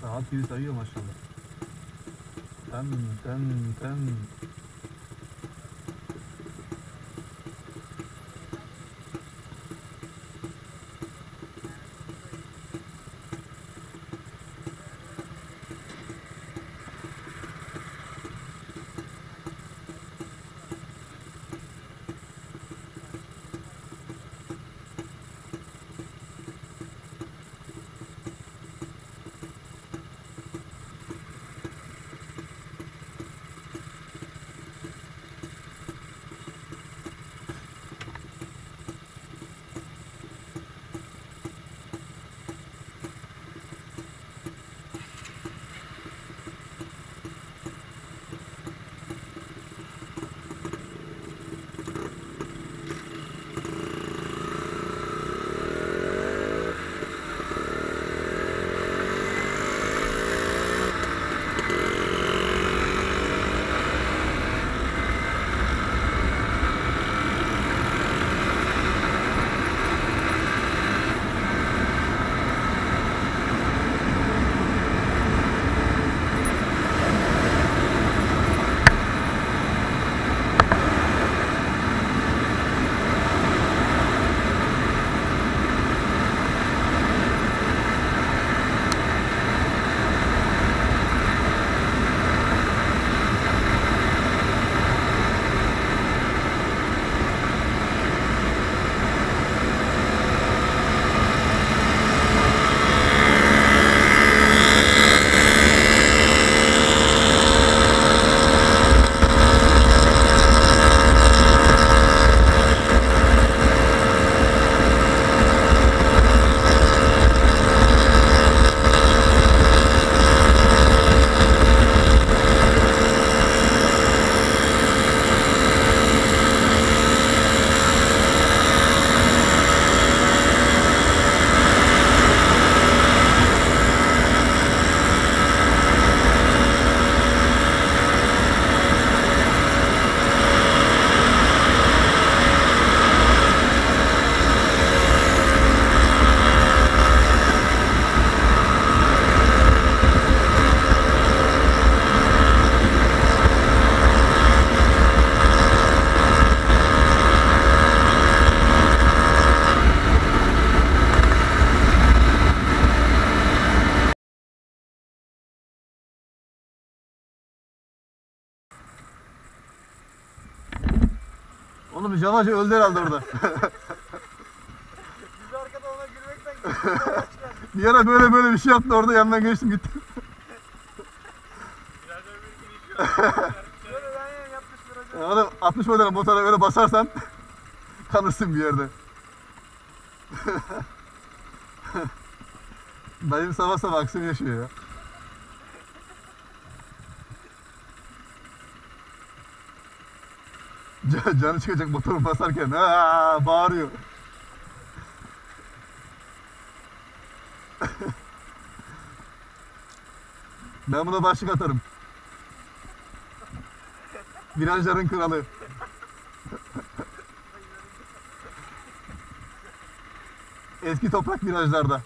Saat gibi sayıyor maşallah. Ten ten ten. Oğlum Javaş'ı öldü herhalde orada. Biz arkada ona gülmekten bir ara böyle böyle bir şey yaptı orada yanından geçtim gittim. Böyle yan yana yapmışlar hocam. Ya Oğlum 60 model motora öyle basarsan kalırsın bir yerde. Dayım sabah sabah aksiyon yaşıyor ya. Can- Canı çıkacak motoru basarken ha bağırıyor. ben buna başlık atarım. Virajların kralı. Eski toprak virajlarda.